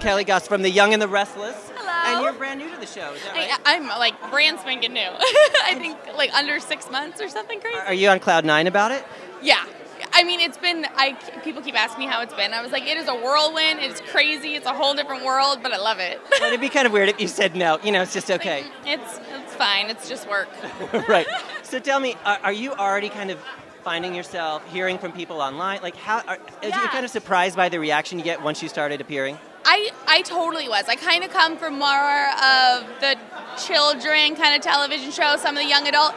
Kelli Goss from The Young and the Restless. Hello. And you're brand new to the show, is that right? I, I'm like brand spanking new. I think like under six months or something crazy. Are you on cloud nine about it? Yeah. I mean, it's been. I people keep asking me how it's been. I was like, it is a whirlwind. It's crazy. It's a whole different world, but I love it. Well, it'd be kind of weird if you said no. You know, it's just okay. It's it's fine. It's just work. right. So tell me, are, are you already kind of finding yourself hearing from people online? Like, how are, are you kind of surprised by the reaction you get once you started appearing? I I totally was. I kind of come from more of the children kind of television show, some of the young adult,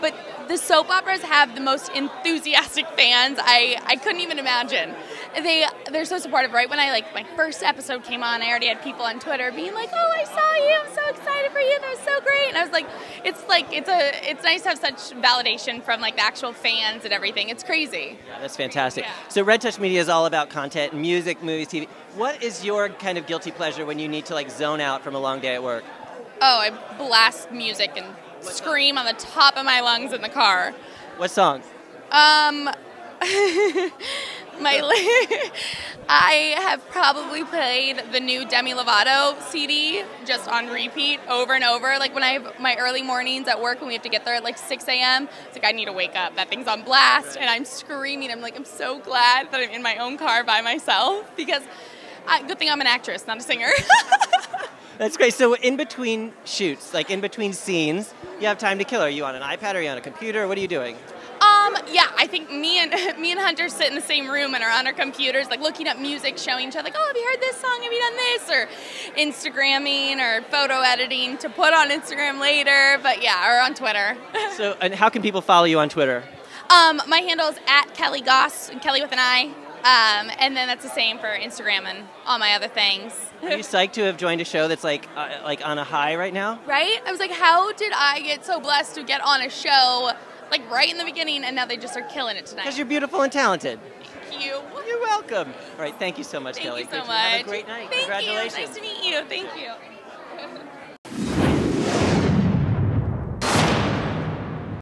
but the soap operas have the most enthusiastic fans. I I couldn't even imagine. They they're so supportive. Right when I like my first episode came on, I already had people on Twitter being like, "Oh, I saw you. I'm so excited for you. That was so great." And I was like, "It's like it's a it's nice to have such validation from like the actual fans and everything. It's crazy." Yeah, that's fantastic. Yeah. So Red Touch Media is all about content, music, movies, TV. What is your kind of guilty pleasure when you need to like zone out from a long day at work? Oh, I blast music and scream on the top of my lungs in the car. What songs? Um, my I have probably played the new Demi Lovato CD just on repeat over and over. Like when I have my early mornings at work and we have to get there at like 6 a.m. It's like I need to wake up. That thing's on blast, and I'm screaming. I'm like, I'm so glad that I'm in my own car by myself because. I, good thing I'm an actress, not a singer. That's great. So in between shoots, like in between scenes, you have time to kill. Are you on an iPad? Are you on a computer? What are you doing? Yeah, I think me and me and Hunter sit in the same room and are on our computers, like looking up music, showing each other, like, oh, have you heard this song? Have you done this? Or Instagramming or photo editing to put on Instagram later. But yeah, or on Twitter. So, and how can people follow you on Twitter? um, my handle is at Kelli Goss, Kelli with an I. Um, and then that's the same for Instagram and all my other things. Are you psyched to have joined a show that's like uh, like on a high right now? right? I was like, how did I get so blessed to get on a show like right in the beginning and now they just are killing it tonight? Because you're beautiful and talented. Thank you. You're welcome. All right, thank you so much, Thank Kelli. you so much. Have a great night. Thank Congratulations. you. Nice to meet you. Thank you.